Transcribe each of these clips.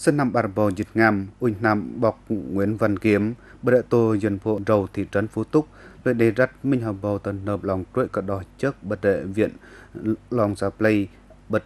Sân năm bà bò dịch ngam, ui nam bọc Nguyễn Văn Kiếm, bờ đợi tô dân phố rầu thị trấn Phú Túc, lợi đề rắt minh hợp bò tần nợp lòng trội cả đỏ trước bật đệ viện lòng giả play bật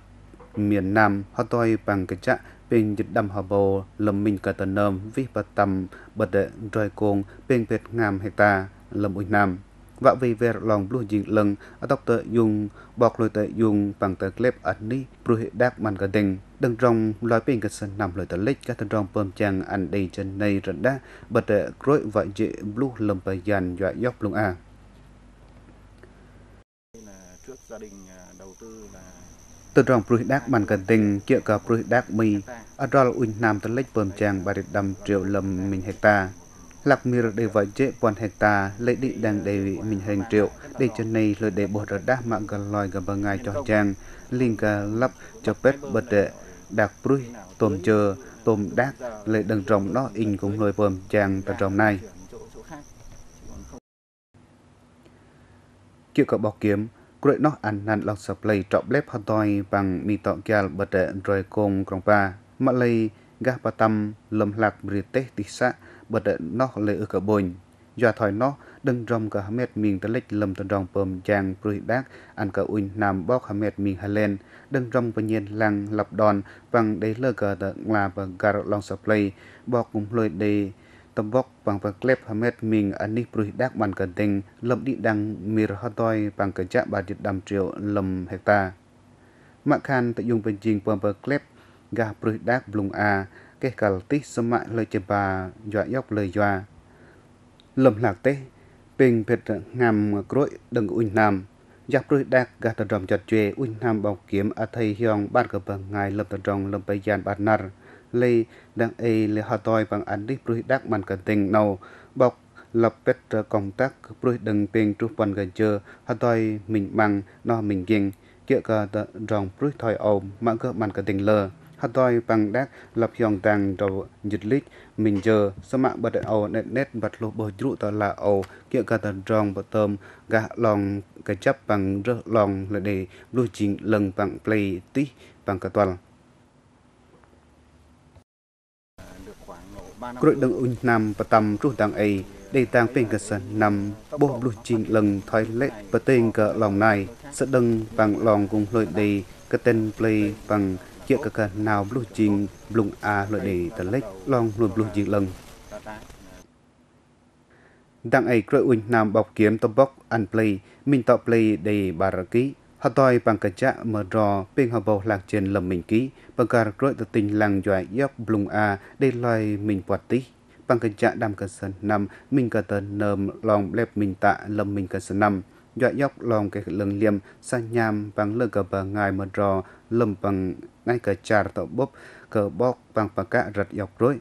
miền Nam hoa tôi bằng cái trạng bên dịch đâm hợp bò lầm mình cả tần nơm vi bật tầm bật đệ roi Cồn, bên việt ngam hecta lầm ui nam và vì về lòng blue jing lần, ở tóc tờ dùng bọc lời tờ dùng, bằng tờ clip ảnh ní pru hệ đáp màn gần đình. Đừng rong loài bên gần sân nằm lời tờ lích, các thân rong bơm chàng ảnh đầy chân này rận đá, bật tờ groi và dễ blue lầm bờ dàn dọa dốc luôn à. Trước gia đình đầu tư là từ trong pru đắc man cần tình kia cả pru đắc mi ở đó là uin nam tới lích bơm trang ba đầm triệu lầm mình hecta lạc mir để vợ chế quan hecta lấy định đề vị mình hình triệu. Để cho này lời để bột đá mạng gần loài gần bằng ngài cho chàng. Linh cả lắp cho pet bật đệ đặc prui tôm chờ tôm đát lấy đằng rồng nó in cũng lời bơm chàng tại rồng này. Kiểu có bọc kiếm Great nó ăn năn lọc sập lấy trọ lép hot toy bằng mì tọ kia bật đệ rồi cùng krong ba mà lây ba tâm lâm lạc បិទនោះលើកបុញយ៉ាថយនោះដឹងរំក៏ហមេតមីងតលិចលំតដងពើមយ៉ាងព្រុយបាក់អានក៏អ៊ុញណាំបកហមេតមីងហឡែនដឹងរំបញ្ញាលាំងលាប់ដនបាំងដេលើក៏តឡាបការឡងសប្លៃបកគុំលួយដេតំបកបាំងប្រក្លេបហមេតមីងអានេះព្រុយដាក់បានកដេងលំឌីដាំងមីរហតយបាំងកជាបាឌិតដាំជ្រាវលំហេកតាមកខានតយងបញ្ជីងពើប្រក្លេបកាព្រឹសដាក់ប្លុងអា cái kal tí sớm mại lời chè bà dọa dốc lời dọa. Lầm lạc tế bình biệt ngàm cối đừng uin nam. Giáp đôi đạc gà tờ rộng chặt chê uin nam bọc kiếm ở thầy hiong ban cờ bằng ngài lâm tờ rộng lâm bây gian bát nar lê đang ê lê hà toi bằng anh đi đôi đạc man cần tình nâu bọc lập pet công tác đôi đừng bình tru bàn gần chơ, hà toi mình bằng no mình giang kia cờ tờ rộng đôi thòi ôm mạng cờ man cần tình lờ hà toi bằng đắc lập dòng tàng đầu dịch lít mình giờ sơ mạng bật ẩu nét nét bật lô bờ trụ tờ là ẩu kia cả tờ rong bật tôm gà lòng cái chấp bằng rơ lòng là để lưu trình lần bằng play tí bằng cả toàn Cội đừng ung nam và tầm rút đằng ấy để tăng bên cơ sở nằm bộ lưu trình lần thoái lệ và tên cả lòng này sẽ đừng bằng lòng cùng lợi để cái tên play bằng chưa cả cả nào blue jean blung a lợi để tờ lấy long luôn blue jean lần. Đang ấy cơ uin nam bọc kiếm to bọc ăn play mình tạo play để bà ra ký. họ toi bằng cả chạ mở rò, bên họ bầu lạc trên lầm mình ký. Bằng cả kroi tự tình làng dọa yop blung a để loài mình quạt tí. Bằng cả chạ đam cả sân năm, mình cả tờ nơm lòng lẹp mình tạ lầm mình cả sân năm. Dọa dốc lòng cái lưng liêm sa nham bằng lơ cờ bờ ngài mở rò, lầm bằng ngay cả char tàu bốc cờ bóc bằng bà cá rật dọc rối.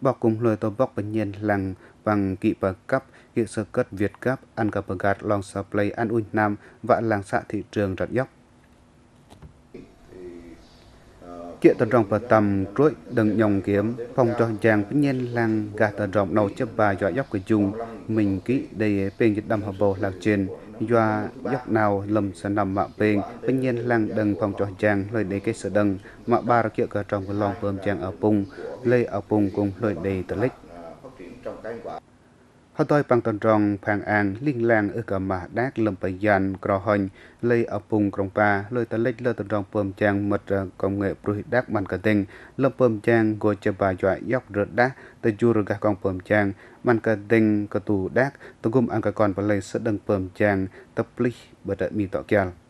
Bọc cùng lời tàu bóc bệnh nhân làng bằng kỵ bà cấp kỵ sơ cất Việt cấp ăn cờ bà gạt lòng play ăn ui nam và làng xã thị trường rật dọc kiện tần rong và tầm trối đừng nhòng kiếm phòng cho chàng bệnh nhân làng gạt tần rong đầu chấp bà dọa dốc của chung mình kỹ đầy bên dịch đâm hợp bồ lạc trên doa dọc nào lầm sa nằm mạ bên. Bên nhiên lang đừng phòng trò chàng, lời đề cái sự đừng mạ ba ra kia cả trong cái lòng bơm chàng ở vùng lê ở vùng cùng lời đề tờ lích. ហតយប៉ាំងតនត្រងផាងអាងលីងឡាងអឺកាម៉ាដាកលំបយ៉ាន់ក្រហញលៃអពុងក្រុងប៉ាលុយតលិចលើតនត្រងពើមចាំងមិត្តកំងែប្រុសដាក់បានកតេងលំពើមចាំងគូចបាយ៉ាយករដាតជូរកះកងពើមចាំងបានកតេងកទូដាក់ទង្គមអង្គកនបលៃសឹកដឹងពើមចាំងតប្លិបបតមីតកយ៉ាល់